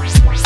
Bye.